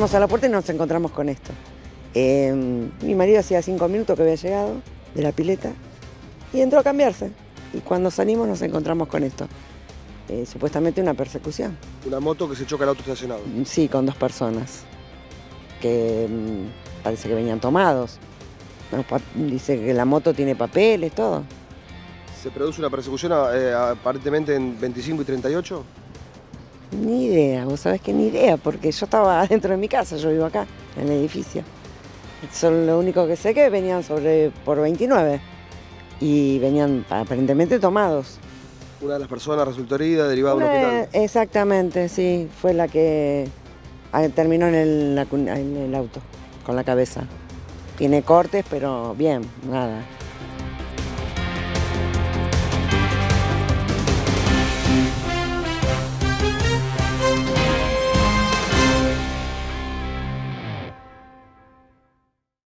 Fuimos a la puerta y nos encontramos con esto. Eh, mi marido hacía cinco minutos que había llegado de la pileta y entró a cambiarse. Y cuando salimos nos encontramos con esto. Eh, supuestamente una persecución. Una moto que se choca al auto estacionado. Sí, con dos personas que mm, parece que venían tomados. No, dice que la moto tiene papeles, todo. ¿Se produce una persecución eh, aparentemente en 25 y 38? Ni idea, vos sabés que ni idea, porque yo estaba dentro de mi casa, yo vivo acá, en el edificio. Solo lo único que sé que venían sobre por 29 y venían aparentemente tomados. Una de las personas resultó herida, derivada de un hospital. exactamente, sí, fue la que ah, terminó el, en el auto, con la cabeza. Tiene cortes, pero bien, nada.